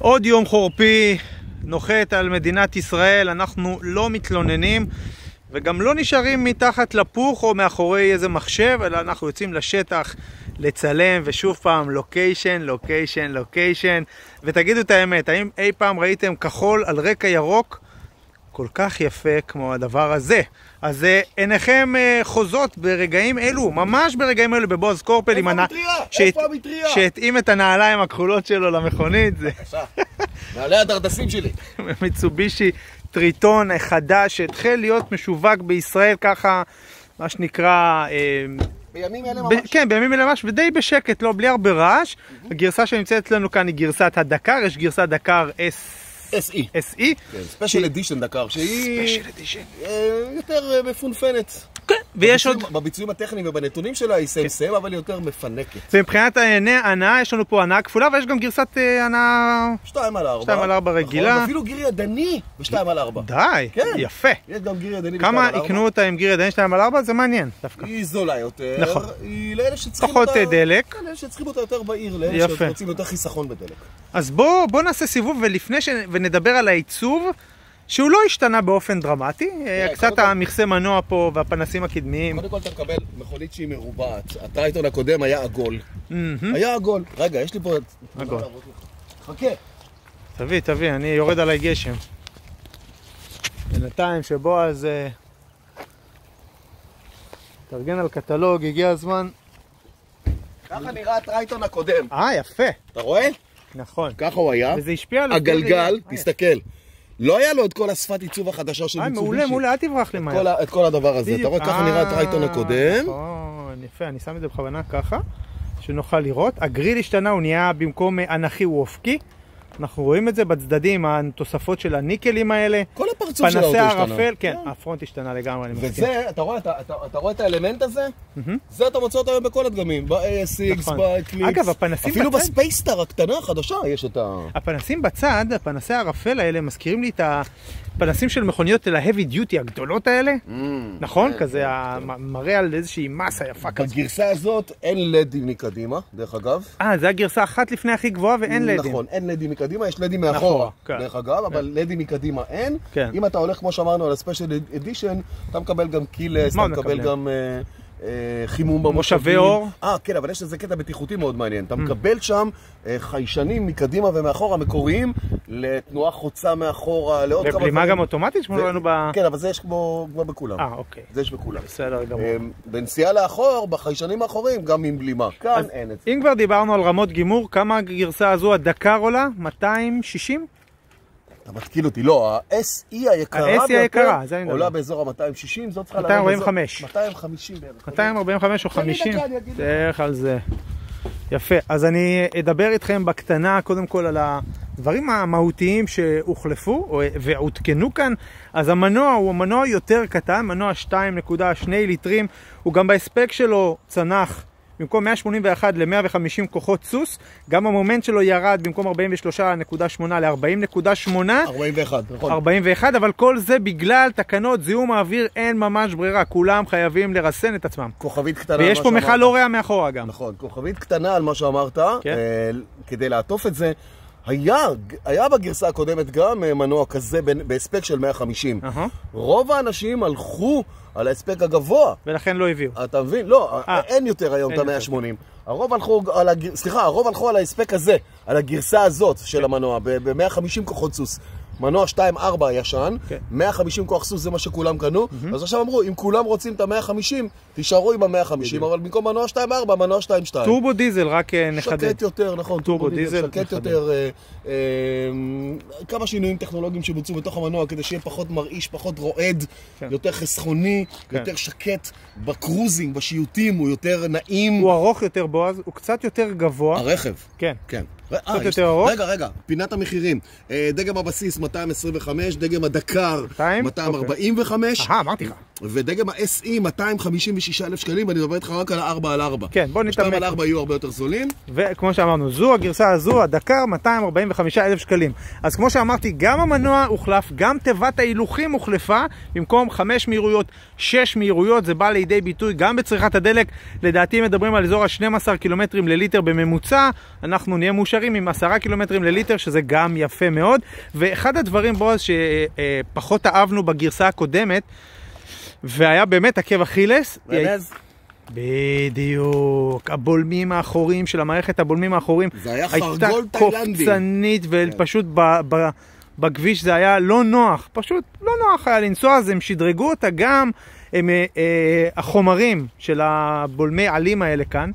עוד יום חורפי נוחת על מדינת ישראל, אנחנו לא מתלוננים וגם לא נשארים מתחת לפוך או מאחורי איזה מחשב, אלא אנחנו יוצאים לשטח לצלם ושוב פעם לוקיישן, לוקיישן, לוקיישן ותגידו את האמת, האם אי פעם ראיתם כחול על רקע ירוק כל כך יפה כמו הדבר הזה? אז אה, עיניכם אה, חוזות ברגעים אלו, ממש ברגעים אלו בבועז קורפל עם הנ... איפה המטריה? שהתאים את הנעליים הכחולות שלו למכונית. נעלי הדרדסים שלי. מיצובישי טריטון חדש שהתחיל להיות משווק בישראל ככה, מה שנקרא, אה, בימים אלה ב- ממש. כן, בימים אלה ממש, ודי בשקט, לא, בלי הרבה רעש. הגרסה שנמצאת לנו כאן היא גרסת הדקר, יש גרסת דקר SE. SE. special edition דקר, שהיא Special Edition. אה, יותר אה, מפונפנת. כן, ויש עוד, בביצועים- הטכניים ובנתונים שלה היא סיים סיים, אבל היא יותר מפנקת. ומבחינת העיני הנאה יש לנו פה הנאה כפולה, ויש גם גרסת אה, הנאה... 2 על 4. 2 על 4 רגילה. אפילו גיר ידני ב-2 על 4. די, כן. יפה. יש גם גיר ידני ב-2 כמה על 4. יקנו אותה עם גיר ידני 2 על 4? זה מעניין דווקא. היא זולה יותר. נכון. היא לאלה שצריכים פחות אותה... אה, דלק. כן, לאלה שצריכים אותה יותר בעיר, לאלה. שרוצים יותר חיסכון בדלק. אז בואו בוא נעשה סיבוב ולפני ש... ונדבר על העיצוב שהוא לא השתנה באופן דרמטי, אה, קצת כל- המכסה מנוע פה והפנסים הקדמיים. קודם כל אתה מקבל מכונית שהיא מרובעת. הטרייטון הקודם היה עגול. מהמם. היה עגול. רגע, יש לי פה... עגול. חכה. תביא, תביא, אני יורד עליי גשם. בינתיים שבועז אה, תארגן על קטלוג, הגיע הזמן. ככה נראה הטרייטון הקודם. אה, יפה, אתה רואה? נכון. ככה הוא היה. וזה השפיע על... הגלגל, אה, תסתכל. לא היה לו את כל השפת עיצוב החדשה של אה, מיצובישי. מעולה, מעולה, אל תברח לי את מהר. כל את כל הדבר הזה. אתה רואה ככה נראה הטרייטון אה, הקודם. נכון, יפה, אני שם את זה בכוונה ככה, שנוכל לראות. הגריל השתנה, הוא נהיה במקום אה, אנכי הוא אופקי. אנחנו רואים את זה בצדדים, התוספות של הניקלים האלה. כל הפרצוף של פנסי האוטו השתנה. הערפל, כן, הפרונט השתנה לגמרי, אני מסכים. וזה, אתה רואה, אתה, אתה, אתה רואה את האלמנט הזה? מהמם. זה אתה מוצא אותו היום בכל הדגמים, ב-ASX, נכון. באקליפס. אגב, הפנסים אפילו בצד- בספייסטאר הקטנה החדשה יש את ה... הפנסים בצד, הפנסי הערפל האלה, מזכירים לי את הפנסים של מכוניות של ה-heavy duty הגדולות האלה. נכון? כן, כזה המ- מראה על איזושהי מסה יפה כזאת. בגרסה הזאת אין לדים מקדימה, דרך אגב. אה, זה הגרסה אחת לפני הכי גבוהה ואין לדים. נכון, אין לדים מקדימה, יש לדים מאחורה, כן. דרך אגב, אבל לדים מקדימה אין. כן. אם אתה הולך, כמו שאמרנו, על ה special אדישן, אתה מקבל גם קילס, אתה מקבל? גם אה, חימום מושבי במושבים. אור. אה, כן, אבל יש לזה קטע בטיחותי מאוד מעניין. אתה מקבל שם אה, חיישנים מקדימה ומאחורה מקוריים, לתנועה חוצה מאחורה, לעוד כמה דברים. גם אוטומטית? שמענו ו- לנו ב... כן, אבל זה יש כמו בכולם. אה, אוקיי. זה יש בכולם. בסדר גמור. אה, בנסיעה לאחור, בחיישנים האחוריים, גם עם בלימה. כאן אין את זה. אם כבר דיברנו על רמות גימור, כמה הגרסה הזו, הדקר עולה? 260? אתה מתקיל אותי, לא, ה-SE היקרה ה-SE הייקרה, זה אני מדבר. עולה באזור ה-260, זאת צריכה 245. 250 בערך. 245 או תן לי 50? דקה, אני אגיד לך. דרך על זה. יפה. אז אני אדבר איתכם בקטנה, קודם כל על הדברים המהותיים שהוחלפו ועודכנו כאן. אז המנוע הוא מנוע יותר קטן, מנוע 2.2 ליטרים, הוא גם בהספק שלו צנח. במקום 181 ל-150 כוחות סוס, גם המומנט שלו ירד במקום 43.8 ל-40.8. 41, נכון. 41, אבל כל זה בגלל תקנות זיהום האוויר, אין ממש ברירה, כולם חייבים לרסן את עצמם. כוכבית קטנה על ויש מה פה שאמרת. מכל לא ריאה מאחורה גם. נכון, כוכבית קטנה על מה שאמרת, כן. אה, כדי לעטוף את זה. היה, היה בגרסה הקודמת גם אה, מנוע כזה בהספק של 150. אהה. רוב האנשים הלכו על ההספק הגבוה. ולכן לא הביאו. אתה מבין? לא, אה. אין יותר היום את אין יותר. ה-180. הרוב הלכו על הגר... סליחה, הרוב הלכו על ההספק הזה, על הגרסה הזאת של המנוע, ב-150 כוחות סוס. מנוע 2.4 הישן, כן. 150 כוח סוס זה מה שכולם קנו, אז עכשיו אמרו, אם כולם רוצים את ה-150, תישארו עם ה-150, אבל במקום מנוע 2.4, מנוע 2.2. טורבו דיזל, רק אה, נחדד. שקט יותר, נכון, טורבו דיזל, שקט נחדד. יותר, אה, אה, כמה שינויים טכנולוגיים שבוצעו בתוך המנוע כדי שיהיה פחות מרעיש, פחות רועד, כן. יותר חסכוני, כן. יותר שקט, בקרוזינג, בשיוטים הוא יותר נעים. הוא ארוך יותר בועז, הוא קצת יותר גבוה. הרכב. כן. כן. קצת אה, יש- יותר ארוך? רגע, רגע, פינת המחירים. אה, דגם הבסיס 225, דגם הדקר 200? 245. אהה, אמרתי לך. ודגם ה-SE 256 אלף שקלים, ואני מדבר איתך רק על ה-4 על 4. כן, בוא השתיים נתעמק. על 4 יהיו הרבה יותר זולים. וכמו שאמרנו, זו הגרסה הזו, הדקר 245 אלף שקלים. אז כמו שאמרתי, גם המנוע הוחלף, גם תיבת ההילוכים הוחלפה, במקום 5 מהירויות, 6 מהירויות, זה בא לידי ביטוי גם בצריכת הדלק, לדעתי מדברים על אזור ה-12 קילומטרים לליטר בממוצע, אנחנו נהיה מאושרים עם 10 קילומטרים לליטר, שזה גם יפה מאוד. ואחד הדברים, בועז, שפחות אהבנו בגרסה הקודמת, והיה באמת עקב אכילס, רמז? בדיוק, הבולמים האחוריים של המערכת הבולמים האחוריים זה היה הייתה חרגול תאילנדי. קופצנית ופשוט ב, ב, בכביש זה היה לא נוח, פשוט לא נוח היה לנסוע, אז הם שדרגו אותה גם, הם, אה, אה, החומרים של הבולמי עלים האלה כאן,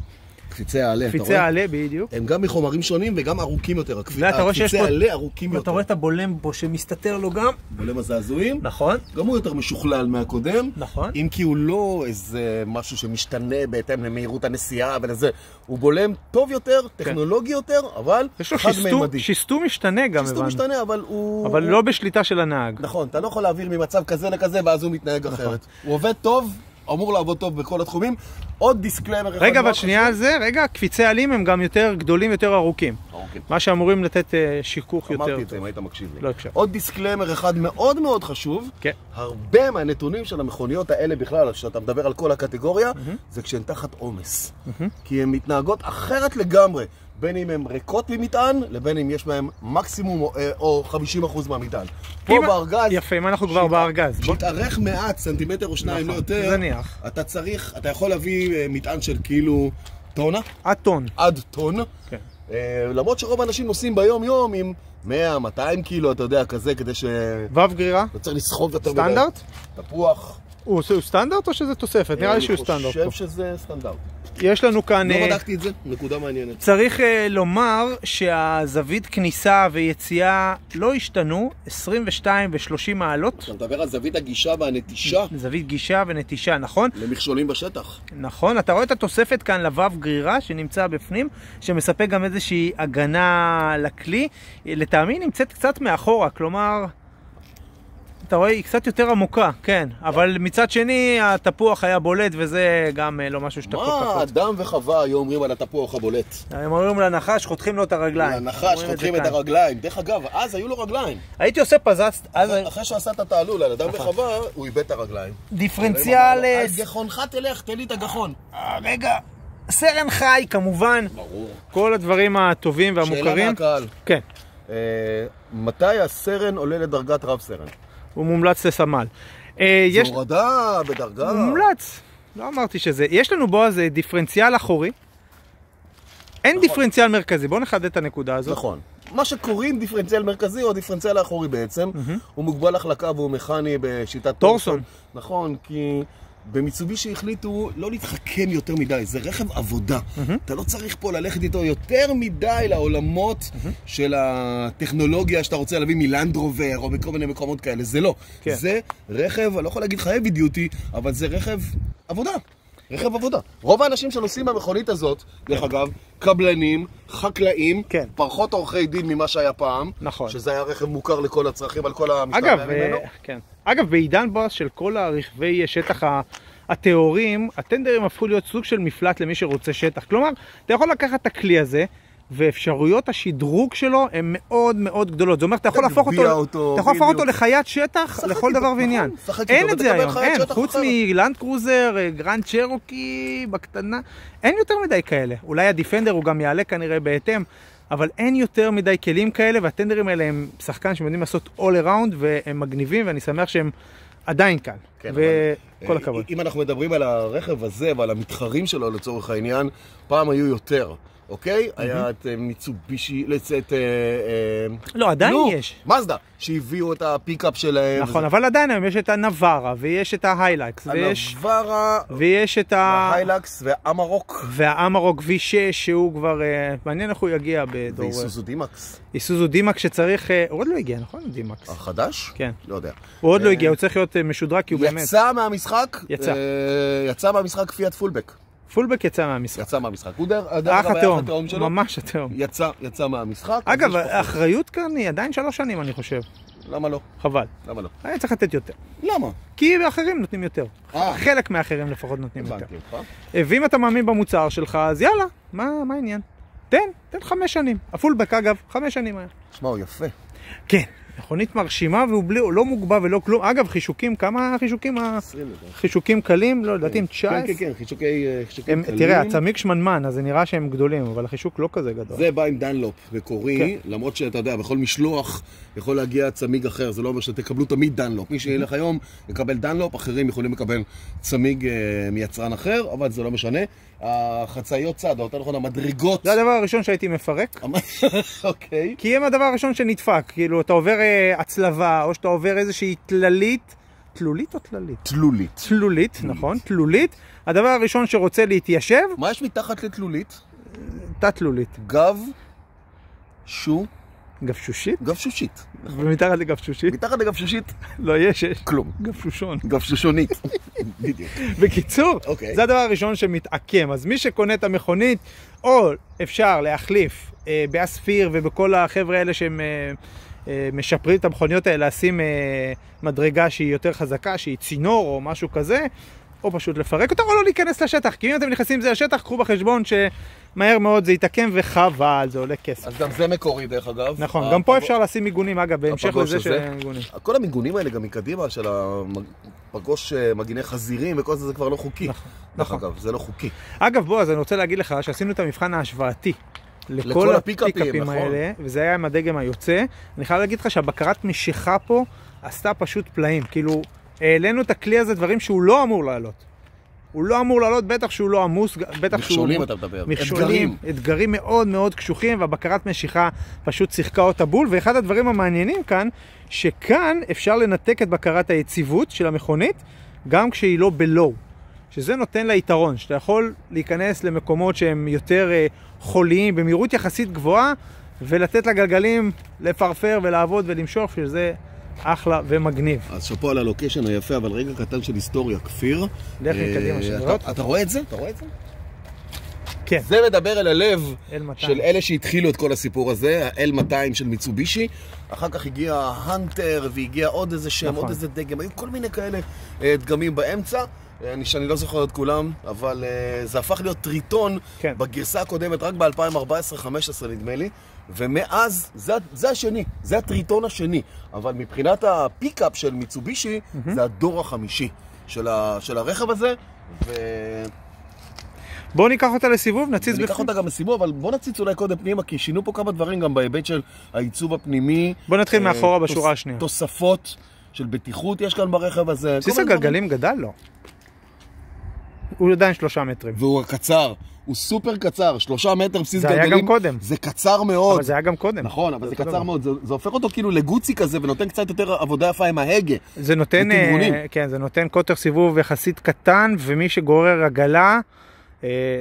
קפיצי העלה, אתה קפיצי? העלה בדיוק, הם גם מחומרים שונים וגם ארוכים יותר. ואתה הקפיצי העלה ארוכים ואתה יותר. רואה את הבולם פה שמסתתר לו גם, בולם הזעזועים. נכון, גם הוא יותר משוכלל מהקודם. נכון. אם כי הוא לא איזה משהו שמשתנה בהתאם למהירות הנסיעה ולזה. הוא בולם טוב יותר, טכנולוגי יותר, אבל שיסטו, חד-מימדי. שיסטו משתנה גם, שיסטו הבנו. משתנה, אבל הוא... אבל לא בשליטה של הנהג. נכון, אתה לא יכול להעביר ממצב כזה לכזה ואז הוא מתנהג נכון. אחרת. הוא עובד טוב, אמור לעבוד טוב בכל התחומים. עוד דיסקלמר אחד. רגע, אבל שנייה על זה, רגע, קפיצי עלים הם גם יותר גדולים, יותר ארוכים. אוקיי. מה שאמורים לתת אה, שיכוך יותר אמרתי את זה. אם היית מקשיב לי. לא הקשבתי. עוד דיסקלמר אחד מאוד מאוד חשוב. כן. הרבה מהנתונים של המכוניות האלה בכלל, כשאתה מדבר על כל הקטגוריה, זה כשהן תחת עומס. כי הן מתנהגות אחרת לגמרי, בין אם הן ריקות ממטען, לבין אם יש בהן מקסימום או- אה, או 50% מהמטען. פה אם- בארגז, יפה, אם אנחנו כבר בארגז. בוא- שיתארך מעט, סנטימטר או שניים, לא נכון, יותר, זניח. אתה צריך, אתה יכול להביא אה, מטען של כאילו טונה, עד טון. עד טון. כן. אה, למרות שרוב האנשים נוסעים ביום-יום עם 100, 200 קילו, אתה יודע, כזה, כדי ש... וו גרירה? לא צריך לסחוב יותר מדי. סטנדרט? תפוח. הוא הוא סטנדרט או שזה תוספת? נראה לי שהוא סטנדרט. אני חושב. שזה סטנדרט. יש לנו כאן... לא אה, בדקתי את זה, נקודה מעניינת. צריך אה, לומר שהזווית כניסה ויציאה לא השתנו, 22 ו-30 מעלות. אתה מדבר על זווית הגישה והנטישה זווית גישה ונטישה, נכון? למכשולים בשטח. נכון, אתה רואה את התוספת כאן לבב גרירה שנמצא בפנים, שמספק גם איזושהי הגנה לכלי. לטעמי היא נמצאת קצת מאחורה, כלומר, אתה רואה, היא קצת יותר עמוקה, כן. אבל מצד שני, התפוח היה בולט, וזה גם אה, לא משהו שאתה כל כך מה. אדם וחווה היו אומרים על התפוח הבולט? הם אומרים לנחש, חותכים לו את הרגליים. זה חותכים את כאן. הרגליים. דרך אגב, אז היו לו רגליים. הייתי עושה אז אחרי שעשה את התעלול על אדם וחווה, הוא איבד את הרגליים. דיפרנציאל... גחונך תלך, תן לי את הגחון. אה, רגע, סרן חי כמובן, ברור. כל הדברים הטובים שאלה והמוכרים. מהקהל. כן, אה, מתי הסרן עולה לדרגת רב סרן? הוא מומלץ לסמל. אה, יש... זו הורדה בדרגה. הוא מומלץ, לא אמרתי שזה. יש לנו בו אז דיפרנציאל אחורי. אין דיפרנציאל מרכזי, בואו נחדד את הנקודה הזאת. נכון. מה שקוראים דיפרנציאל מרכזי או הדיפרנציאל האחורי בעצם, הוא מוגבל החלקה והוא מכני בשיטת טורסון. נכון, כי במיצובישי החליטו לא להתחכם יותר מדי, זה רכב עבודה. אתה לא צריך פה ללכת איתו יותר מדי לעולמות של הטכנולוגיה שאתה רוצה להביא מלנדרובר או מכל מיני מקומות כאלה, זה לא. כן. זה רכב, אני לא יכול להגיד לך heavy duty, אבל זה רכב עבודה. רכב עבודה. רוב האנשים שנוסעים במכונית הזאת, דרך אגב, קבלנים, חקלאים, כן. פחות עורכי דין ממה שהיה פעם. נכון. שזה היה רכב מוכר לכל הצרכים, על כל המשטר. אגב, אה, כן. אגב, בעידן בוס של כל הרכבי שטח הטהורים, הטנדרים הפכו להיות סוג של מפלט למי שרוצה שטח. כלומר, אתה יכול לקחת את הכלי הזה, ואפשרויות השדרוג שלו הן מאוד מאוד גדלות. זאת אומרת, אתה יכול להפוך אותו, אותו, אתה יכול להפוך אותו. לחיית שטח לכל דבר נכון, ועניין. איתו, אין את זה היום, אין. חוץ. מלנד קרוזר, אה, גרנד צ'רוקי בקטנה, אין יותר מדי כאלה. אולי הדיפנדר הוא גם יעלה כנראה בהתאם. אבל אין יותר מדי כלים כאלה, והטנדרים האלה הם שחקן שהם יודעים לעשות all around, והם מגניבים, ואני שמח שהם עדיין כאן. כן, וכל אבל, הכבוד. אם אנחנו מדברים על הרכב הזה ועל המתחרים שלו לצורך העניין, פעם היו יותר, אוקיי? היה את אה, מיצובישי, את... אה, אה, לא, עדיין נו, יש. מזדה, שהביאו את הפיקאפ שלהם. נכון, אבל עדיין היום יש את הנברה, ויש את ההיילקס, ויש, הנברה, ויש את ה... ההיילקס והאמרוק. והאמרוק V6, שהוא כבר, מעניין איך הוא יגיע בדור... ואיסוזו דימקס. איסוזו דימק שצריך, הוא עוד לא הגיע, נכון? דימקס. החדש? כן. לא יודע. הוא עוד לא הגיע, הוא צריך להיות משודרג, כי הוא באמת... יצא מהמשחק. יצא. יצא מהמשחק פיאט פולבק. פולבק יצא מהמשחק. יצא מהמשחק. הוא דרך אגב היה התאום, שלו. ממש התאום. יצא, יצא מהמשחק. אגב. האחריות כאן היא עדיין שלוש שנים, אני חושב. למה לא? חבל. למה לא? היה צריך לתת יותר. למה? כי האחרים נותנים יותר. אה. חלק מהאחרים לפחות נותנים יותר. הבנתי אותך. ואם אתה מאמין במוצר שלך, אז יאללה, מה מה העניין? תן, תן חמש שנים. הפולבק אגב, חמש שנים היה. שמע, הוא יפה. כן, מכונית מרשימה והוא בלי, לא מוגבה ולא כלום. אגב, חישוקים, כמה חישוקים? ה- 20 לדעתי. חישוקים קלים? לא, לדעתי הם 19. כן, כן, כן, חישוקי אה, חישוקים קלים. תראה, הצמיג שמנמן, אז זה נראה שהם גדולים, אבל החישוק לא כזה גדול. זה בא עם דנלופ מקורי, כן. למרות שאתה יודע, בכל משלוח יכול להגיע צמיג אחר, זה לא אומר שתקבלו תמיד דנלופ. מי שילך היום יקבל דנלופ, אחרים יכולים לקבל צמיג אה, מיצרן אחר, אבל זה לא משנה. החצאיות צד, או יותר נכון המדרגות. זה הדבר הראשון שהייתי מפרק. אוקיי. כי הם הדבר הראשון שנדפק, כאילו אתה עובר אה, הצלבה, או שאתה עובר איזושהי תללית, תלולית או תללית? תלולית. תלולית, נכון, תלולית. הדבר הראשון שרוצה להתיישב, מה יש מתחת לתלולית? תת-תלולית. גב, שו, גפשושית? גבשושית. ומתחת לגפשושית? מתחת לגבשושית, לא, יש, יש. כלום. גפשושון. גבשושונית. בדיוק. בקיצור, אוקיי. זה הדבר הראשון שמתעקם. אז מי שקונה את המכונית, או אפשר להחליף אה, באספיר ובכל החבר'ה האלה שהם אה, אה, משפרים את המכוניות האלה, לשים אה, מדרגה שהיא יותר חזקה, שהיא צינור או משהו כזה, או פשוט לפרק אותה, או לא להיכנס לשטח. כי אם אתם נכנסים לזה לשטח, קחו בחשבון שמהר מאוד זה יתעקם וחבל, זה עולה כסף. אז גם זה מקורי דרך אגב. נכון, ה- גם פה אפשר לשים מיגונים, אגב, בהמשך לזה הזה? שמיגונים. כל המיגונים האלה גם מקדימה של הפגוש אה, מגיני חזירים וכל זה, זה כבר לא חוקי. נכון, דרך נכון. אגב, זה לא חוקי. אגב, בועז, אני רוצה להגיד לך שעשינו את המבחן ההשוואתי. לכל לכל הפיקאפים, הפיקאפים נכון. האלה, וזה היה עם הדגם היוצא. אני חייב להגיד לך שהבקרת משיכה פה עשתה פשוט פלאים. כאילו, העלינו את הכלי הזה דברים שהוא לא אמור לעלות. הוא לא אמור לעלות, בטח שהוא לא עמוס, בטח שהוא... מכשולים אתה מדבר. מכשולים, אתגרים. אתגרים מאוד מאוד קשוחים, והבקרת משיכה פשוט שיחקה אותה בול. ואחד הדברים המעניינים כאן, שכאן אפשר לנתק את בקרת היציבות של המכונית, גם כשהיא לא בלואו. שזה נותן לה יתרון, שאתה יכול להיכנס למקומות שהם יותר אה, חוליים, במהירות יחסית גבוהה, ולתת לגלגלים לפרפר ולעבוד ולמשוך, שזה אחלה ומגניב. אז שאפו על הלוקיישן היפה, אבל רגע קטן של היסטוריה, כפיר. לך אה, מקדימה, רואה אותך. אתה- רואה את זה? אתה רואה את זה? כן, זה מדבר אל הלב L200. של אלה שהתחילו את כל הסיפור הזה, ה-L200 של מיצובישי. אחר כך הגיע האנטר והגיע עוד איזה שם, נכון. עוד איזה דגם, היו כל מיני כאלה אה, דגמים באמצע. אה, אני, שאני לא זוכר את כולם, אבל אה, זה הפך להיות טריטון כן. בגרסה הקודמת רק ב-2014-2015 נדמה לי, ומאז, זה, זה השני, זה הטריטון השני, אבל מבחינת הפיקאפ של מיצובישי, זה הדור החמישי של, ה, של הרכב הזה, ו... בואו ניקח אותה לסיבוב, נציץ ניקח בפנים. אותה גם לסיבוב, אבל בוא נציץ אולי קודם פנימה, כי שינו פה כמה דברים גם בהיבט של העיצוב הפנימי. בוא נתחיל אה, מאחורה תוס- בשורה השנייה. תוספות של בטיחות יש כאן ברכב הזה. בסיס הגלגלים גדל לו. הוא עדיין שלושה מטרים. והוא קצר, הוא סופר קצר, שלושה מטר בסיס זה גלגלים. היה גם קודם. זה קצר מאוד. אבל זה היה גם קודם. נכון, אבל זה אותו קצר דבר. מאוד, זה, זה הופך אותו כאילו לגוצי כזה ונותן קצת יותר עבודה יפה עם ההגה. זה נותן. אה, כן, זה נותן קוטר סיבוב יחסית קטן, ומי שגורר עגלה,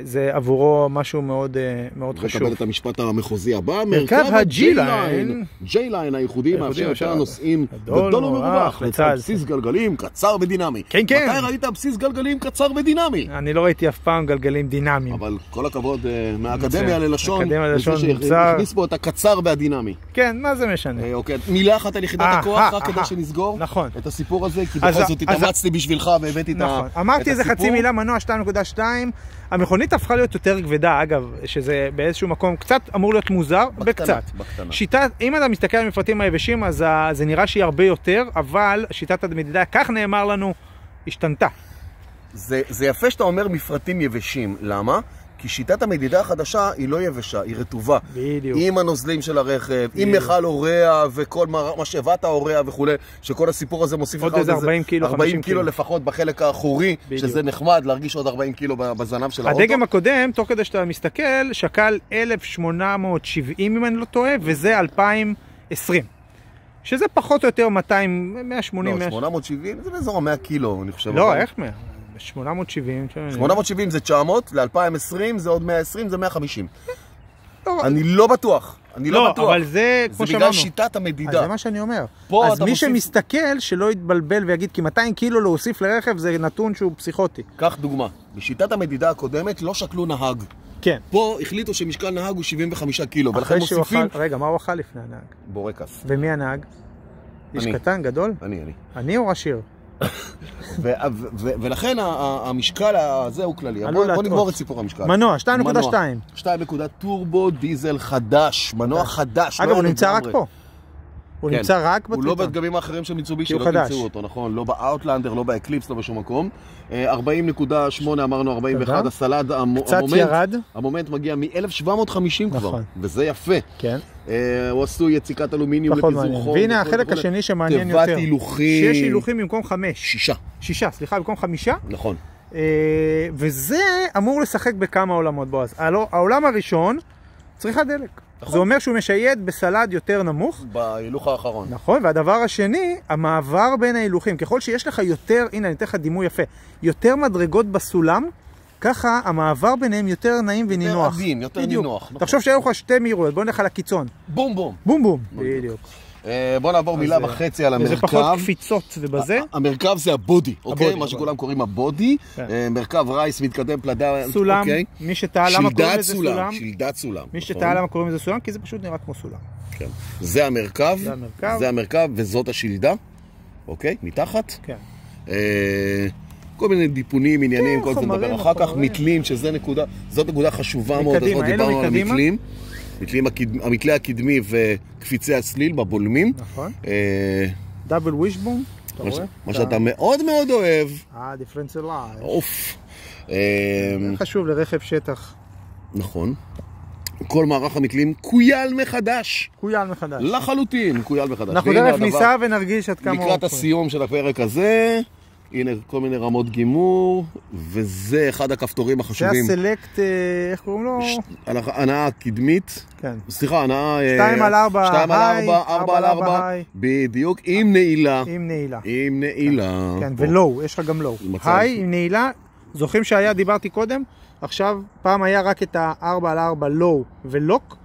זה עבורו משהו מאוד, אה, מאוד חשוב. לקבל את המשפט המחוזי הבא, מרכב ה-G-Line. G-Line הייחודי מאפשר יותר נוסעים גדול, ומרווח לצד. בסיס גלגלים קצר ודינמי. כן, כן. מתי ראית בסיס גלגלים קצר ודינמי? אני לא ראיתי אף פעם גלגלים דינמיים. אבל כל הכבוד אה, מהאקדמיה. ללשון, אקדמיה ללשון. שהכניס פה את הקצר והדינמי. כן, מה זה משנה? אה, אוקיי, מילה אחת על יחידת אה, הכוח, אה, רק אה, כדי שנסגור נכון. את הסיפור הזה, כי בכל זאת התאמצתי בשבילך והבאתי את ה- נכון. אמרתי איזה חצי הסיפור. מילה, מנוע 2.2. המכונית הפכה להיות יותר כבדה, אגב, שזה באיזשהו מקום קצת אמור להיות מוזר, בקטנה, בקצת. בקטנה. שיטת, אם אתה מסתכל על המפרטים היבשים, אז זה נראה שהיא הרבה יותר, אבל שיטת המדידה, כך נאמר לנו, השתנתה. זה, זה יפה שאתה אומר מפרטים יבשים, למה? כי שיטת המדידה החדשה היא לא יבשה, היא רטובה. בדיוק. עם הנוזלים של הרכב, עם בדיוק. מכל הורע וכל מה- משאבת ההורע וכולי, שכל הסיפור הזה מוסיף עוד לך איזה 40 קילו, 40 50 קילו קילו. לפחות בחלק האחורי, בדיוק. שזה נחמד להרגיש עוד 40 קילו בזנב של האוטו. הדגם הקודם, תוך כדי שאתה מסתכל, שקל 1,870 אם אני לא טועה, וזה 2020. שזה פחות או יותר 200, 180, לא, 100... 870 זה באזור ה-100 קילו, אני חושב. לא, אבל- איך 100? 870. 870 זה 900, ל-2020 זה עוד 120, זה 150. לא, אני לא בטוח, אני לא לא, בטוח. אבל זה, כמו זה שאמרנו. בגלל שיטת אז המדידה. זה מה שאני אומר. פה אז מי מוסיף- שמסתכל, שלא יתבלבל ויגיד, כי 200 קילו להוסיף לרכב זה נתון שהוא פסיכוטי. קח דוגמה, בשיטת המדידה הקודמת לא שקלו נהג. כן. פה החליטו שמשקל נהג הוא 75 קילו, ולכן מוסיפים אכל, רגע, מה הוא אכל לפני הנהג? בורקס. ומי הנהג? איש. קטן, גדול? אני, אני. אני או עשיר? ולכן המשקל הזה הוא כללי. בוא. נגמור את סיפור המשקל. מנוע, 2.2. מנוע. 2 נקודה טורבו דיזל חדש, מנוע חדש. אגב, לא הוא נמצא רק. פה. הוא כן. נמצא רק הוא לא. בדגמים האחרים של מיצובישי, לא חדש. תמצאו אותו, נכון? לא באאוטלנדר, לא באקליפס, לא בשום מקום. אה, 40.8 אמרנו, 41 תודה. הסלד, המו- קצת המומנט, ירד. המומנט מגיע מ-1750 כבר, נכון. וזה יפה. כן. אה, הוא עשוי יציקת אלומיניום לפיזור. חום. והנה וכל החלק וכו'. השני שמעניין תיבת יותר. הילוכים. שש הילוכים במקום חמש. שישה, שישה, סליחה, במקום חמישה. נכון. אה, וזה אמור לשחק בכמה עולמות, בועז. העולם הראשון, צריכת דלק. נכון. זה אומר שהוא משייט בסל"ד יותר נמוך. בהילוך האחרון. נכון, והדבר השני, המעבר בין ההילוכים. ככל שיש לך יותר, הנה אני אתן לך דימוי יפה, יותר מדרגות בסולם, ככה המעבר ביניהם יותר נעים ונינוח. עדין, יותר בדיוק. נינוח, נכון. תחשוב שהיו לך שתי מהירויות, בוא נלך על הקיצון. בום בום. בום בום. בדיוק. אה, בוא נעבור מילה אז, וחצי על וזה פחות המרכב. קפיצות ובזה. המרכב זה ה body, אוקיי? מה. שכולם קוראים ה body. כן. אה, מרכב RISE מתקדם פלדה. סולם, אוקיי. מי שטעה למה קוראים לזה סולם. שלדת סולם. מי נכון. שטעה למה קוראים לזה סולם, כי זה פשוט נראה כמו סולם. כן. זה המרכב. זה המרכב. זה המרכב וזאת השלדה. אוקיי? מתחת. כן. אה, כל מיני דיפונים, עניינים, כן, כל זה נדבר אחר כך. מתלים, שזה נקודה, זאת נקודה חשובה מאוד, אז אלו דיברנו על? המתלים. הקד- המתלה הקדמי וקפיצי הסליל בבולמים. נכון. אה, דאבל ווישבום, אתה רואה? מה שאתה מאוד מאוד אוהב. אה, דיפרנציאל אוף. אה, חשוב לרכב שטח. נכון. כל מערך המתלים קוייל מחדש. קוייל מחדש. לחלוטין, קוייל מחדש. אנחנו תכף ניסע ונרגיש עד כמה. לקראת. הסיום של הפרק הזה, הנה כל מיני רמות גימור, וזה אחד הכפתורים זה החשובים. הסלקט, אה, איך קוראים לו? ש- על ההנאה הקדמית, כן. סליחה, הנאה... אה, שתיים על ארבע שתיים על היי, ארבע, ארבע על ארבע, היי. בדיוק, עם נעילה. עם נעילה. עם נעילה. כן. ולואו, יש לך גם לואו. היי עם נעילה, זוכרים שהיה, דיברתי קודם, עכשיו, פעם היה רק את ה-4 על 4 לואו ולוק.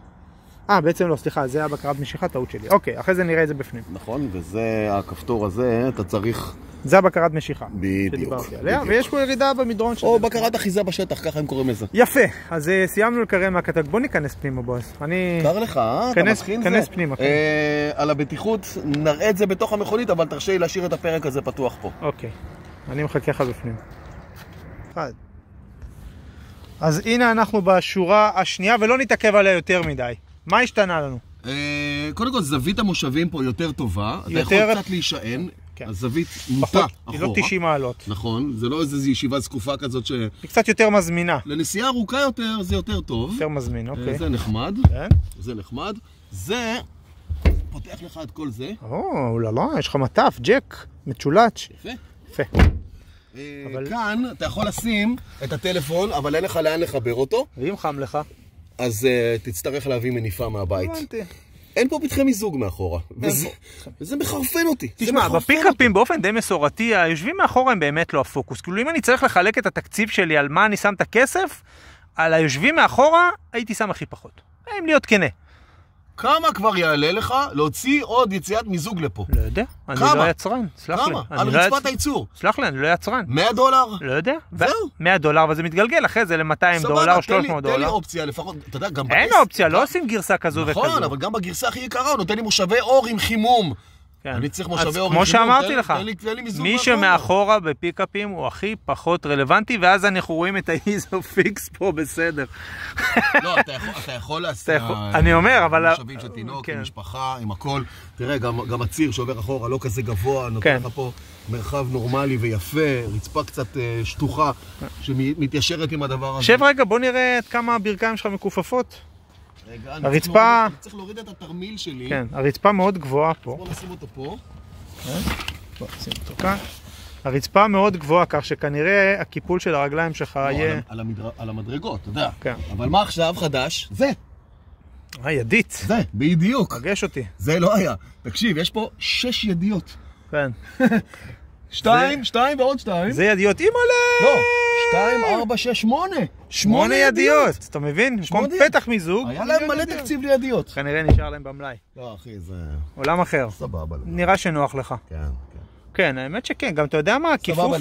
אה, בעצם לא, סליחה, זה היה בקרת משיכה, טעות שלי. אוקיי, אחרי זה נראה את זה בפנים. נכון, וזה הכפתור הזה, אתה צריך... זה הבקרת משיכה. בדיוק. עליה, בדיוק. ויש פה ירידה במדרון של או זה. בקרת אחיזה בשטח, ככה הם קוראים לזה. יפה, אז אה, סיימנו לקרן מהקטג. בוא ניכנס פנימה, בועז. אני... קר לך, אה? אתה מתחיל עם כנס זה? פנימה, כן. אה, על הבטיחות, נראה את זה בתוך המכונית, אבל תרשה לי להשאיר את הפרק הזה פתוח פה. אוקיי, אני מחכה לך בפנים. אחד. אז הנה אנחנו בשורה השנייה, ולא נתעכב עליה יותר מדי. מה השתנה לנו? אה, קודם כל, זווית המושבים פה יותר טובה. אתה יותר- יכול קצת להישען. כן. הזווית מוטה אחורה. היא לא 90 מעלות. נכון, זה לא איזו ישיבה זקופה כזאת ש... היא קצת יותר מזמינה. לנסיעה ארוכה יותר זה יותר טוב. יותר מזמין, אה, אוקיי. זה נחמד, כן. זה נחמד. זה פותח לך את כל זה. או, אוללה, יש לך מטף, ג'ק, מצ'ולץ'. יפה. יפה. אה, אבל- כאן אתה יכול לשים את הטלפון, אבל אין לך לאן לחבר אותו, ואם חם לך? אז אה, תצטרך להביא מניפה מהבית. הבנתי. אין פה פתחי מיזוג מאחורה, וזה- וזה מחרפן אותי. תשמע. בפיקאפים באופן די מסורתי, היושבים מאחורה הם באמת לא הפוקוס. כאילו אם אני צריך לחלק את התקציב שלי על מה אני שם את הכסף, על היושבים מאחורה הייתי שם הכי פחות. אם להיות כנה. כמה כבר יעלה לך להוציא עוד יציאת מיזוג לפה? לא יודע, אני כמה? לא יצרן, סלח לי. כמה? על לא רצפת יצ- הייצור. סלח לי, אני לא יצרן. 100 דולר? לא יודע. זהו. 100 דולר, אבל זה מתגלגל אחרי זה ל-200 סבבה, דולר, תן לי- 300 תן לי דולר. אופציה לפחות, אתה יודע, גם אין בעס- אופציה, לא עושים גרסה כזו וכזו. נכון, אבל גם בגרסה הכי יקרה הוא נותן לי מושבי אור עם חימום. כן. אני צריך מושבי אור כמו שאמרתי לך, לי- לי מי מאחורה. שמאחורה בפיקאפים הוא הכי פחות רלוונטי, ואז אנחנו רואים את האיזופיקס פה בסדר. לא, אתה יכול- להסיע... אני אומר, אבל- מושבים של תינוק, כן. עם משפחה, עם הכל. תראה, גם גם הציר שעובר אחורה לא כזה גבוה, נותן כן. לך פה מרחב נורמלי ויפה, רצפה קצת אה, שטוחה, שמתיישרת עם הדבר הזה. שב רגע, בוא נראה עד כמה הברכיים שלך מכופפות. רגע, הרצפה- אני צריך להוריד את התרמיל שלי. כן, הרצפה מאוד גבוהה פה. בוא נשים אותו פה. בוא נשים אותו כאן. הרצפה מאוד גבוהה, כך שכנראה הקיפול של הרגליים שלך לא, יהיה... על המדרגות, אתה יודע. כן. אבל מה עכשיו חדש? זה, אה, ידית. זה, בדיוק. פגש אותי. זה לא היה. תקשיב, יש פה שש ידיות. כן. שתיים, שתיים ועוד שתיים. זה ידיות אימא'לה! לא, שתיים, ארבע, שש, שמונה. שמונה ידיות. אתה מבין? במקום. פתח מיזוג. היה להם מלא. תקציב לידיות. כנראה נשאר להם במלאי. לא, אחי, זה עולם אחר. סבבה. נראה שנוח לך. כן, כן. כן, האמת שכן, גם אתה יודע מה, הכיפוף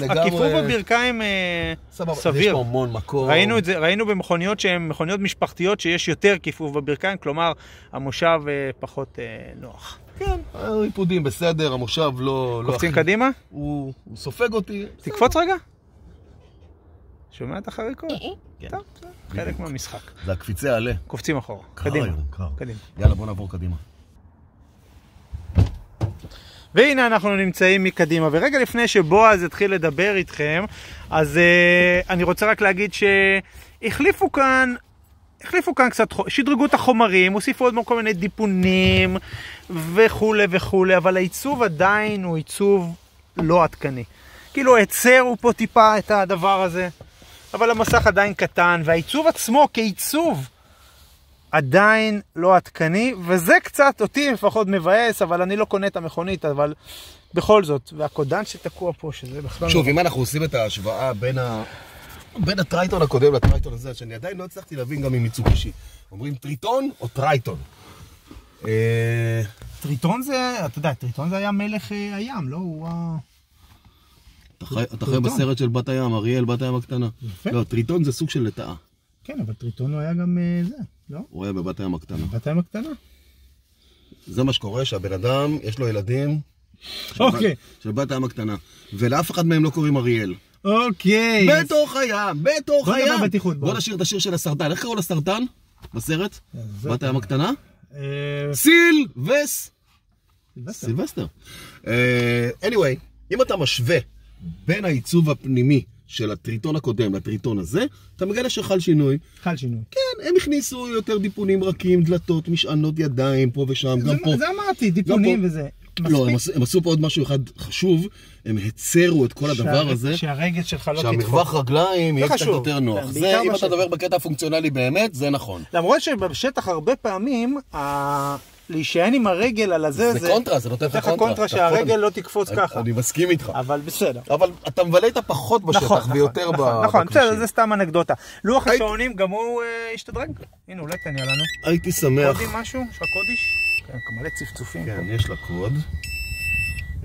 בברכיים אה, סבבה, יש סביר. פה המון מקום. ראינו את זה, ראינו במכוניות שהן מכוניות משפחתיות שיש יותר כיפוף בברכיים, כלומר המושב אה, פחות אה, נוח. כן, הריפודים בסדר, המושב לא... לא קופצים הכי- קדימה? הוא הוא סופג אותי. תקפוץ רגע. שומע את החריקות? כן. טוב, זה חלק מהמשחק. זה הקפיצי עלה. קופצים אחורה. קר קדימה. היום, קר. קדימה. יאללה, בוא נעבור קדימה. והנה אנחנו נמצאים מקדימה, ורגע לפני שבועז יתחיל לדבר איתכם, אז uh, אני רוצה רק להגיד שהחליפו כאן, החליפו כאן קצת, שדרגו את החומרים, הוסיפו עוד כל מיני דיפונים וכולי וכולי, אבל העיצוב עדיין הוא עיצוב לא עדכני. כאילו הצרו פה טיפה את הדבר הזה, אבל המסך עדיין קטן, והעיצוב עצמו כעיצוב עדיין לא עדכני, וזה קצת אותי לפחות מבאס, אבל אני לא קונה את המכונית, אבל בכל זאת, והקודן שתקוע פה, שזה בכלל... שוב, לא... אם אנחנו עושים את ההשוואה בין ה... בין הטרייטון הקודם לטרייטון הזה, שאני עדיין לא הצלחתי להבין גם ממיצובישי. אומרים טריטון או טרייטון? אה, טריטון זה, אתה יודע, טריטון זה היה מלך אה, הים, לא? הוא ה... אתה חי-. בסרט של בת הים, אריאל, בת הים הקטנה. יפה. לא, טריטון זה סוג של לטאה. כן, אבל טריטון הוא היה גם אה, זה, לא? הוא היה בבת הים הקטנה. בת הים הקטנה. זה מה שקורה, שהבן אדם, יש לו ילדים של אוקיי. של בת הים הקטנה. ולאף אחד מהם לא קוראים אריאל. אוקיי. בתוך הים, בתוך בוא נדבר הים. בטיחות, בוא. נשאיר את השיר של הסרטן. איך קראו לסרטן בסרט? בת הים הקטנה? אה, סיל וסט. סילבסטר. סילבסטר. אה, anyway, אם אתה משווה בין העיצוב הפנימי של הטריטון הקודם לטריטון הזה, אתה מגלה שחל שינוי. חל שינוי. כן, הם הכניסו יותר דיפונים רכים, דלתות, משענות ידיים, פה ושם, גם פה. זה אמרתי, דיפונים. וזה. לא, מספיק הם עשו, הם עשו פה עוד משהו אחד חשוב, הם הצרו את כל הדבר שהר- הזה, שהרגל שלך לא שהמרווח תדפוק. רגליים יהיה קצת. יותר נוח. כן, זה, אם אתה בשטח. מדבר בקטע הפונקציונלי באמת, זה נכון. למרות שבשטח הרבה פעמים, ה- להישען עם הרגל על הזה, זה קונטרה, זה נותן לך קונטרה. קונטרה אתה שהרגל לא תקפוץ ככה. אני מסכים איתך. אבל בסדר. אבל אתה מבלה איתה פחות בשטח נכון, נכון, ויותר נכון, ב- נכון, בסדר, בכבישים. זה סתם אנקדוטה. לוח השעונים גם הוא אה, השתדרג? הנה, אולי תניע לנו. הייתי שמח. קודים משהו? יש לך קודיש? כן, מלא צפצופים כן. יש לה קוד.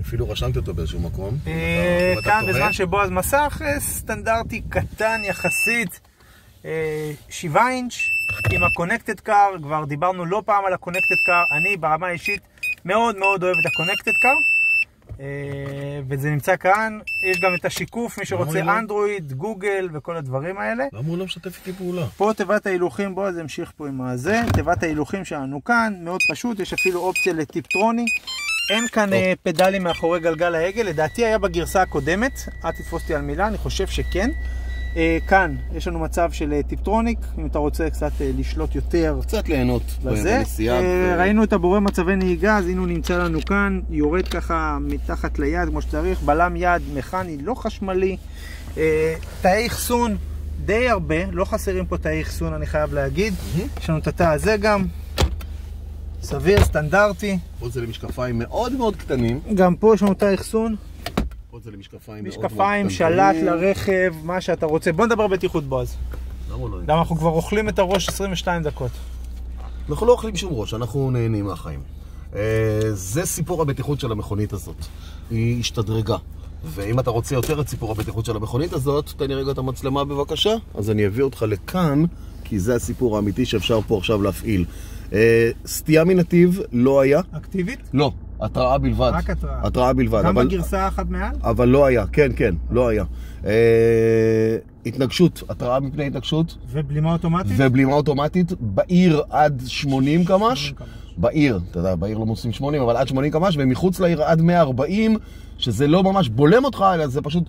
אפילו רשמתי אותו באיזשהו מקום. אה, כאן. בזמן שבועז מסך אה, סטנדרטי קטן יחסית, 7 אינץ' עם ה connected car, כבר דיברנו לא פעם על ה connected car, אני ברמה האישית מאוד מאוד אוהב את ה connected car. אה, וזה נמצא כאן, יש גם את השיקוף, מי שרוצה לא- אנדרואיד, גוגל וכל הדברים האלה. למה הוא לא משתף איתי פעולה? פה תיבת ההילוכים, בוא, זה המשיך פה עם הזה. תיבת ההילוכים שלנו כאן, מאוד פשוט, יש אפילו אופציה לטיפטרוני. אין כאן טוב. אה, פדלים מאחורי גלגל ההגה, לדעתי היה בגרסה הקודמת, אל תתפוס אותי על מילה, אני חושב שכן. אה, כאן יש לנו מצב של אה, טיפטרוניק, אם אתה רוצה קצת אה, לשלוט יותר קצת ליהנות. בנסיעה. ראינו את הבורא מצבי נהיגה, אז הנה הוא נמצא לנו כאן, יורד ככה מתחת ליד כמו שצריך, בלם יד מכני, לא חשמלי. תאי אחסון די הרבה, לא חסרים פה תאי אחסון אני חייב להגיד. יש לנו את התא הזה גם, סביר, סטנדרטי. פה זה למשקפיים מאוד מאוד קטנים. גם פה יש לנו תא אחסון, זה למשקפיים מאוד מאוד משקפיים. שלט לרכב, מה שאתה רוצה. בוא נדבר בטיחות בועז. למה לא? למה אנחנו כבר אוכלים את הראש 22 דקות. אנחנו לא אוכלים שום ראש, אנחנו נהנים מהחיים. אה, זה סיפור הבטיחות של המכונית הזאת. היא השתדרגה. ואם אתה רוצה יותר את סיפור הבטיחות של המכונית הזאת, תן לי רגע את המצלמה בבקשה. אז אני אביא אותך לכאן, כי זה הסיפור האמיתי שאפשר פה עכשיו להפעיל. אה, סטייה מנתיב לא היה. אקטיבית? לא, התראה בלבד. רק התראה. התראה בלבד. גם אבל- בגרסה אחת מעל? אבל לא היה, כן, כן, לא היה. אה, התנגשות, התראה מפני התנגשות, ובלימה אוטומטית? ובלימה אוטומטית בעיר עד 80 קמ"ש. 80 קמ"ש. בעיר, אתה יודע, בעיר לא נוסעים 80, אבל עד 80 קמ"ש, ומחוץ לעיר עד 140, שזה לא ממש בולם אותך, אלא זה פשוט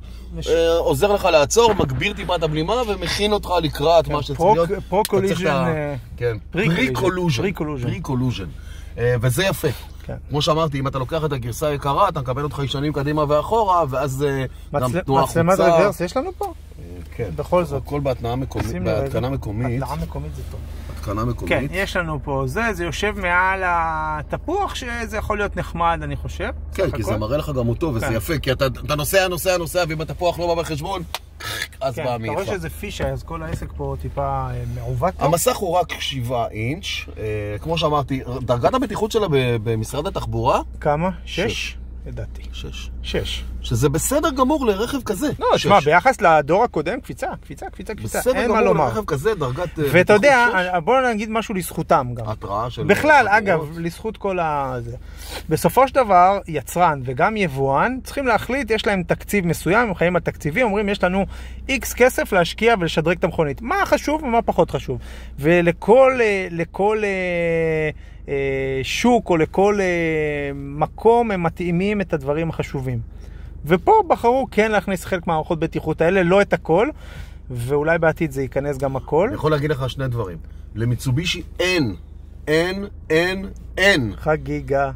אה, עוזר לך לעצור, מגביר טיפה את הבלימה ומכין אותך לקראת מה שצריך להיות. פרו אתה צריך את ה- collision, אה, כן, pre-collision. pre-collusion. pre-collision. pre-collusion. אה, וזה יפה. כן. כמו שאמרתי, אם אתה לוקח את הגרסה היקרה, אתה מקבל אותך ישנים קדימה ואחורה, ואז אה, גם מצל- תנועה מצלמת חוצה. רוורס יש לנו פה? כן. בכל זאת. הכל מקומית. בהתקנה מקומית. התנעה מקומית זה טוב. קרנה מקומית. כן, יש לנו פה זה, זה יושב מעל התפוח, שזה יכול להיות נחמד, אני חושב. כן, כי הכל. זה מראה לך גם אותו, וזה כן. יפה, כי אתה, אתה נוסע, נוסע, נוסע, ואם התפוח לא בא בחשבון, אז כן, בא מעיפה. אתה רואה שזה פישה, אז כל העסק פה טיפה אה, מעוות. המסך הוא רק 7 אינץ', אה, כמו שאמרתי, דרגת הבטיחות שלה במשרד התחבורה... כמה? 6? לדעתי. שש. שש. שזה בסדר גמור לרכב כזה. לא. תשמע, ביחס לדור הקודם, קפיצה, קפיצה, קפיצה, קפיצה, בסדר אין מה גמור לומר. לרכב כזה, דרגת... אה, ואתה יודע. בוא נגיד משהו לזכותם גם. התראה של... בכלל. אגב, לזכות כל ה... זה. בסופו של דבר, יצרן וגם יבואן צריכים להחליט, יש להם תקציב מסוים, הם חיים על תקציבים, אומרים, יש לנו איקס כסף להשקיע ולשדרג את המכונית. מה חשוב ומה פחות חשוב. ולכל אה, לכל, אה, שוק או לכל אה, מקום הם מתאימים את הדברים החשובים. ופה בחרו כן להכניס חלק מהמערכות בטיחות האלה, לא את הכל, ואולי בעתיד זה ייכנס גם הכל. אני יכול להגיד לך שני דברים. למיצובישי אין, אין, אין, אין, חגיגה.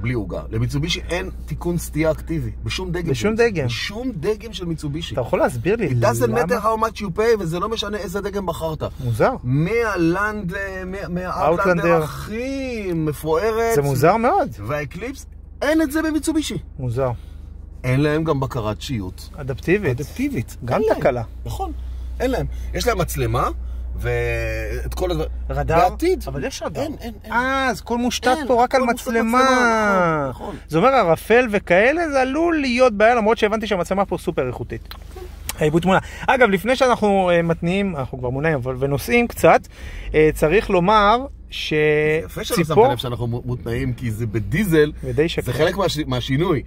בלי עוגה. למיצובישי אין תיקון סטייה אקטיבי. בשום דגם. בשום דגם. בשום דגם של מיצובישי. אתה יכול להסביר לי It doesn't למה? matter how much you pay, וזה לא משנה איזה דגם בחרת. מוזר. מהלנד, מה- מהאוטלנדר האוטלנדר. הכי מפוארת. זה מוזר מאוד. והאקליפס, אין את זה במיצובישי. מוזר. אין להם גם בקרת שיוט. אדפטיבית. אדפטיבית. גם. תקלה. נכון, אין להם. יש להם מצלמה, ואת כל הדברים. רדאר? בעתיד. אבל יש רדאר. אין, אין, אין. אה, אז הכל מושתת אין, פה רק על מצלמה. מצלמה, נכון, נכון. זה אומר ערפל וכאלה, זה עלול להיות בעיה, למרות שהבנתי שהמצלמה פה סופר איכותית. העיבוד תמונה. אגב, לפני שאנחנו אה, מתניעים, אנחנו כבר מונעים, אבל ונוסעים קצת, אה, צריך לומר יפה שלא שמת. לב שאנחנו מותנעים, כי זה בדיזל, זה. חלק מהש- מהשינוי.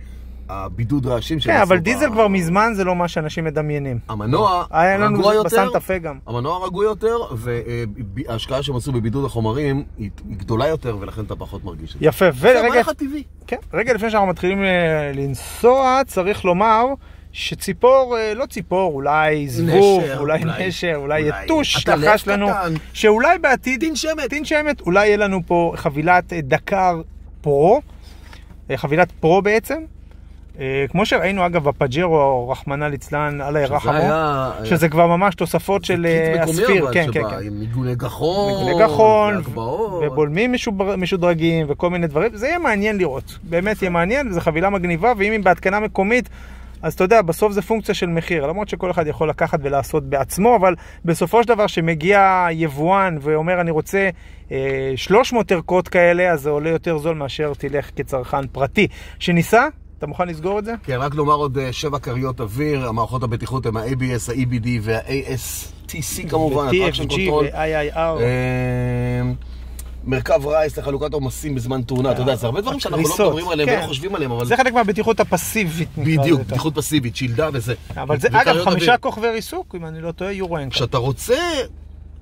הבידוד רעשים כן, שעשו אבל דיזל כבר מזמן זה לא מה שאנשים מדמיינים. המנוע היה לנו בסנטה פה גם. המנוע רגוע יותר, וההשקעה שהם עשו בבידוד החומרים היא גדולה יותר, ולכן אתה פחות מרגיש את זה. יפה, זה ורגע... מהלך הטבעי. כן, רגע לפני שאנחנו מתחילים אה, לנסוע, צריך לומר שציפור, אה, לא ציפור, אולי זבוב, נשר, אולי אולי- נשר, אולי יתוש, לחש לנו, קטן. שאולי בעתיד, תנשמת. תנשמת, אולי יהיה לנו פה חבילת אה, דקר פרו, חבילת פרו בעצם. אה, כמו שראינו אגב בפג'רו, רחמנא ליצלן, אללה שזה ירחמו, היה... שזה כבר ממש תוספות של אה, הספיר, כן, כן, כן. עם מיגוני גחון, מיגוני גחון. ובולמים משודרגים וכל מיני דברים, זה יהיה מעניין לראות, באמת יהיה מעניין, זו חבילה מגניבה, ואם היא בהתקנה מקומית, אז אתה יודע, בסוף זה פונקציה של מחיר, למרות שכל אחד יכול לקחת ולעשות בעצמו, אבל בסופו של דבר, שמגיע יבואן ואומר, אני רוצה אה, 300 ערכות כאלה, אז זה עולה יותר זול מאשר תלך כצרכן פרטי. שניסה? אתה מוכן לסגור את זה? כן, רק לומר עוד אה, שבע כריות אוויר, המערכות הבטיחות הן ה-ABS, ה-EBD וה-ASTC כמובן, ה-Traction Control. ו-IIR. אה, מרכב רייס לחלוקת עומסים בזמן תאונה, אתה יודע, זה הרבה דברים שאנחנו לא מדברים עליהם כן. ולא חושבים עליהם, אבל זה חלק מהבטיחות הפסיבית, בדיוק. בטיחות פסיבית, שילדה וזה. אבל זה, אגב, חמישה. כוכבי ריסוק, אם אני לא טועה, יורו אנקר. כשאתה רוצה,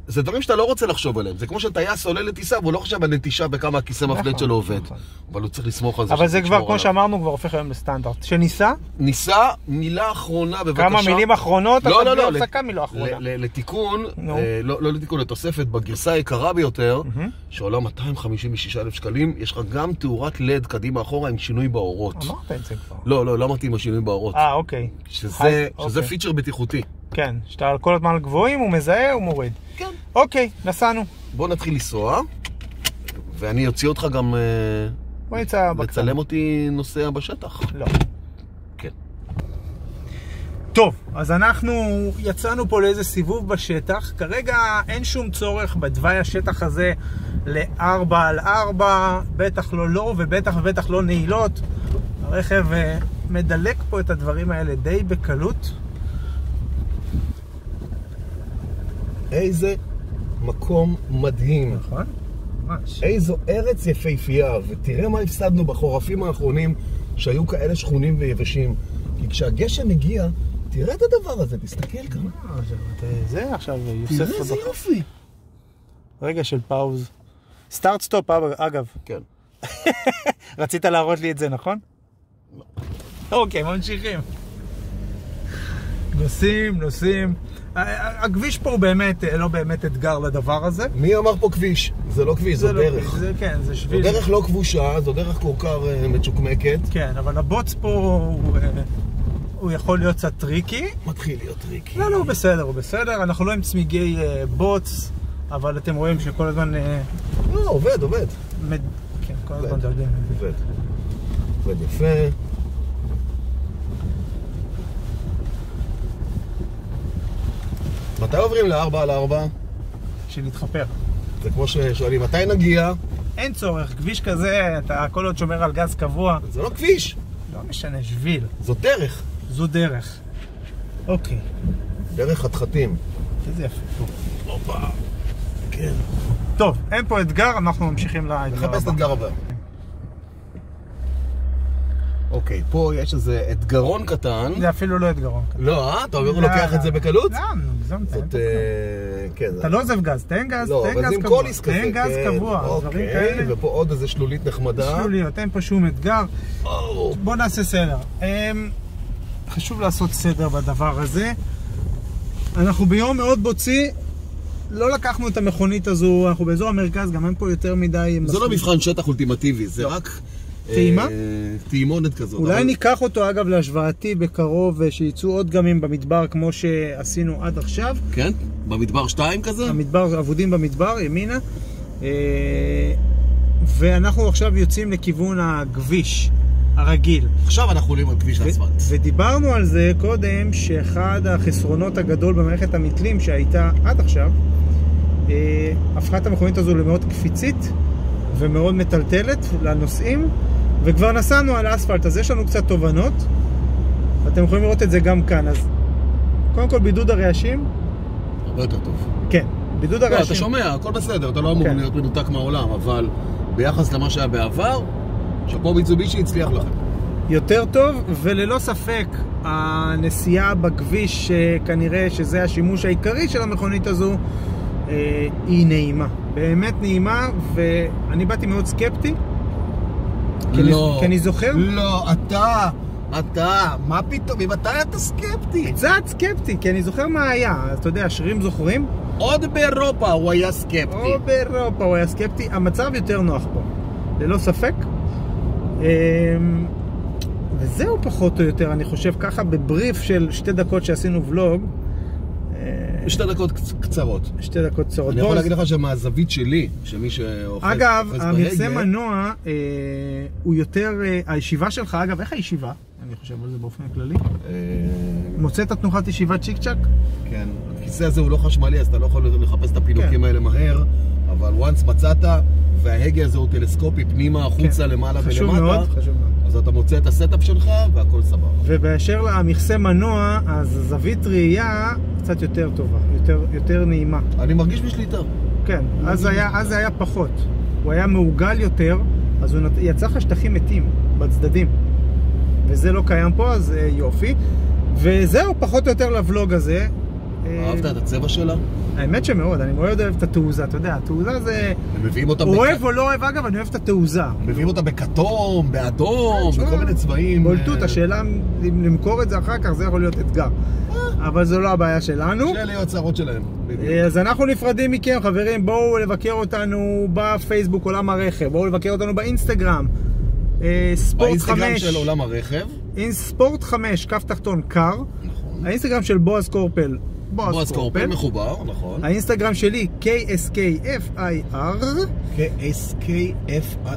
זה דברים שאתה לא רוצה לחשוב עליהם. זה כמו שטייס עולה לטיסה והוא לא חושב על נטישה בכמה הכיסא נכון, מפלט שלו עובד. נכון. אבל הוא צריך לסמוך על זה. אבל זה כבר, כמו. שאמרנו, כבר הופך היום לסטנדרט. שניסה, ניסה, מילה אחרונה בבקשה. כמה מילים אחרונות, לא, לא, לא, הפסקה מילה אחרונה. לתיקון. אה, לא לא לתיקון, לתוספת, בגרסה היקרה ביותר, שעולה 256 אלף שקלים, יש לך גם תאורת לד קדימה אחורה עם שינוי באורות. אמרת את זה כבר. לא, לא, לא אמרתי עם השינוי באורות. אה, אוקיי. שזה אוקיי. פיצ'ר בטיחותי. כן, שאתה כל הזמן גבוהים, הוא מזהה, הוא מוריד. כן. אוקיי, נסענו. בוא נתחיל לנסוע, ואני אוציא אותך גם אה, בוא נמצא בקטנה. לצלם אותי נוסע בשטח. לא. כן. טוב, אז אנחנו יצאנו פה לאיזה סיבוב בשטח. כרגע אין שום צורך בתוואי השטח הזה ל-4 על 4, בטח לא לא, ובטח ובטח לא נעילות. הרכב אה, מדלק פה את הדברים האלה די בקלות. איזה מקום מדהים. נכון? ממש. איזו ארץ יפהפייה, ותראה מה הפסדנו בחורפים האחרונים, שהיו כאלה שכונים ויבשים. כי כשהגשם מגיע, תראה את הדבר הזה, תסתכל כאן. אה, זה עכשיו יוסף תראה איזה יופי. רגע של פאוז. start stop, אגב. כן. רצית להראות לי את זה, נכון? לא. אוקיי, ממשיכים. נוסעים, נוסעים. הכביש פה הוא באמת, אה, לא באמת אתגר לדבר הזה. מי אמר פה כביש? זה לא כביש, זו לא דרך. כביש, זה, כן, זה זו שביל. דרך לא כבושה, זו דרך כורכר אה, מצ'וקמקת. כן, אבל הבוץ פה הוא, אה, הוא יכול להיות קצת טריקי. מתחיל להיות טריקי. לא, לא, הוא בסדר, הוא בסדר. אנחנו לא עם צמיגי אה, בוץ, אבל אתם רואים שכל הזמן... אה, לא, עובד, עובד. מד... כן, כל הזמן עובד. דרגים. עובד. עובד יפה. מתי עוברים לארבע על ארבע? שנתחפר. זה כמו ששואלים, מתי נגיע? אין צורך, כביש כזה, אתה כל עוד שומר על גז קבוע. זה לא כביש. לא משנה, שביל. זו דרך. זו דרך. אוקיי, דרך חתחתים. איזה יפה. פה. הופה. כן. טוב, אין פה אתגר, אנחנו ממשיכים לאתגר נחפש את הבא. האתגר הבא. אוקיי, פה יש איזה אתגרון קטן. זה אפילו לא אתגרון. לא, אה? אתה אומר הוא לא, לוקח לא. את זה בקלות? לא, אין זאת... אה. כן. אתה לא עוזב גז, תן גז, לא, תן אבל גז קבוע. קוליס כזה. תן גז כן. קבוע, דברים אוקיי, כאלה. ופה עוד איזה שלולית נחמדה. שלוליות, אין פה שום אתגר. בוא נעשה סדר. אמ, חשוב לעשות סדר בדבר הזה. אנחנו ביום מאוד בוצי, לא לקחנו את המכונית הזו, אנחנו באזור המרכז, גם אין פה יותר מדי... זה לא. מבחן שטח אולטימטיבי, זה לא. רק... טעימה? אה, טעימונת כזאת. אולי אבל- ניקח אותו אגב להשוואתי בקרוב, אה, שיצאו עוד דגמים במדבר כמו שעשינו עד עכשיו. כן? במדבר 2 כזה? המדבר, אבודים במדבר, ימינה. אה, ואנחנו עכשיו יוצאים לכיוון הכביש הרגיל. עכשיו אנחנו עולים על כביש האספלט. ודיברנו על זה קודם, שאחד החסרונות הגדול במערכת המתלים שהייתה עד עכשיו, הפכה את המכונית הזו למאוד קפיצית ומאוד מטלטלת לנוסעים, וכבר נסענו על האספלט, אז יש לנו קצת תובנות. אתם יכולים לראות את זה גם כאן. אז קודם כל בידוד הרעשים, הרבה יותר טוב. כן, בידוד לא, הרעשים. אתה שומע, הכל בסדר, אתה לא אמור כן. להיות מנותק מהעולם, אבל ביחס למה שהיה בעבר, שאפו מיצובישי הצליח לכם. יותר טוב, וללא ספק הנסיעה בכביש, אה, כנראה שזה השימוש העיקרי של המכונית הזו, אה, היא נעימה. באמת נעימה, ואני באתי מאוד סקפטי. כי אני- לא. כי אני זוכר, לא, אתה, אתה, מה פתאום, ממתי אתה סקפטי? קצת סקפטי, כי אני זוכר מה היה. אתה יודע, שרירים זוכרים? עוד באירופה הוא היה סקפטי. באירופה הוא היה סקפטי, המצב יותר נוח פה, ללא ספק. אמ, וזהו פחות או יותר, אני חושב, ככה בבריף של שתי דקות שעשינו ולוג. שתי דקות קצ- קצרות. שתי דקות קצרות. אני יכול להגיד לך שמהזווית שלי, שמי שאוחז אגב, המכסה מנוע אה, הוא יותר, אה, הישיבה שלך, אגב, איך הישיבה? אני חושב על זה באופן כללי. אה, מוצא את התנוחת ישיבה צ'יק צ'אק? כן, הכיסא הזה הוא לא חשמלי, אז אתה לא יכול לחפש את הפינוקים כן. האלה מהר, אבל once מצאת, וההגה הזה הוא טלסקופי פנימה, החוצה, למעלה כן. חשוב ולמטה, מאוד, חשוב מאוד. אז אתה מוצא את ה setup שלך והכל סבבה. ובאשר למכסה מנוע, אז זווית ראייה קצת יותר טובה, יותר, יותר נעימה. אני מרגיש בשליטה. כן, אז היה, אז זה היה פחות. הוא היה מעוגל יותר, אז הוא נת... יצא לך שטחים מתים בצדדים. וזה לא קיים פה, אז אה, יופי. וזהו, פחות או יותר לבלוג הזה. אה, אהבת את הצבע שלה? האמת שמאוד, אני מאוד אוהב את התעוזה, אתה יודע, התעוזה זה... הם מביאים אותה, אוהב בכ... או לא אוהב, אגב, אני אוהב את התעוזה. מביאים אותה בכתום, באדום, בכל מיני צבעים. בולטות, אה, השאלה אם למכור את זה אחר כך, זה יכול להיות אתגר. אבל זו לא הבעיה שלנו. שאלה יהיו הצהרות שלהם. אה, אז אנחנו נפרדים מכם, חברים. בואו לבקר אותנו בפייסבוק עולם הרכב, בואו לבקר אותנו באינסטגרם. אה, ספורט באינסטגרם 5, של עולם הרכב. ספורט 5, כף תחתון קר. נכון. האינסטגרם של בועז קורפל, בועז בועז קורפל קורפל. מחובר, נכון. האינסטגרם שלי, KSKFIR, K-S-K-F...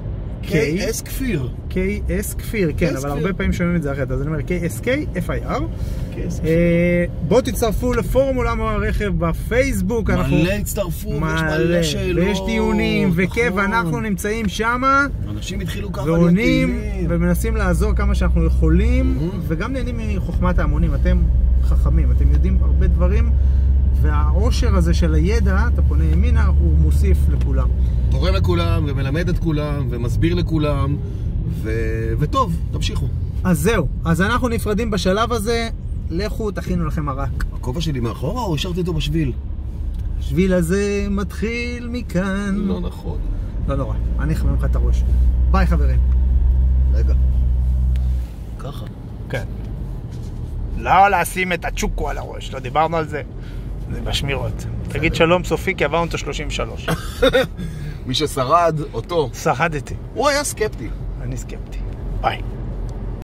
K. K-S כפיר. KS כפיר, כן, אבל. הרבה פעמים שומעים את זה אחרת, אז אני אומר KSKFIR. אה, בואו תצטרפו לפורום עולם הרכב בפייסבוק. אנחנו- מלא הצטרפו, ויש מלא, שאלות. ויש דיונים, וכיף, נכון. ואנחנו נמצאים שמה, אנשים התחילו ככה להיות ועונים, פעילים. ומנסים לעזור כמה שאנחנו יכולים. וגם נהנים מחוכמת ההמונים. אתם חכמים, אתם יודעים הרבה דברים, והעושר הזה של הידע, אתה פונה ימינה, הוא מוסיף לכולם. תורם לכולם, ומלמד את כולם, ומסביר לכולם, ו... וטוב, תמשיכו. אז זהו, אז אנחנו נפרדים בשלב הזה, לכו תכינו לכם מרק. הכובע שלי מאחורה, או השארתי אותו בשביל? השביל הזה מתחיל מכאן. לא נכון. לא נורא, אני אחמם לך את הראש. ביי חברים. רגע. ככה. כן. לא לשים את הצ'וקו על הראש, לא דיברנו על זה. זה בשמירות. תגיד שלום סופי, כי עברנו את ה-33. מי ששרד, אותו. שרדתי. הוא היה סקפטי. אני סקפטי. ביי.